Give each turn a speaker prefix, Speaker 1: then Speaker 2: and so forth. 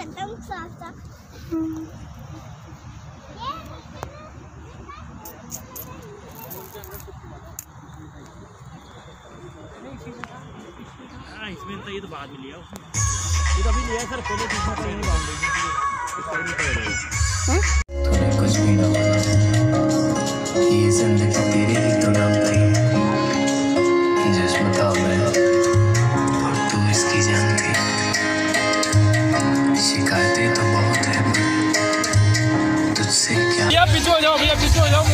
Speaker 1: एकदम साफ़ साफ़
Speaker 2: हाँ इसमें तो ये तो बाद में लिया ये तो अभी लिया सर पहले इसमें तो बाउंड्री
Speaker 3: कुछ भी ना ये ज़िंदगी तेरी ही तो नाम जिसमें था मैं
Speaker 4: Não, minha pistola, não,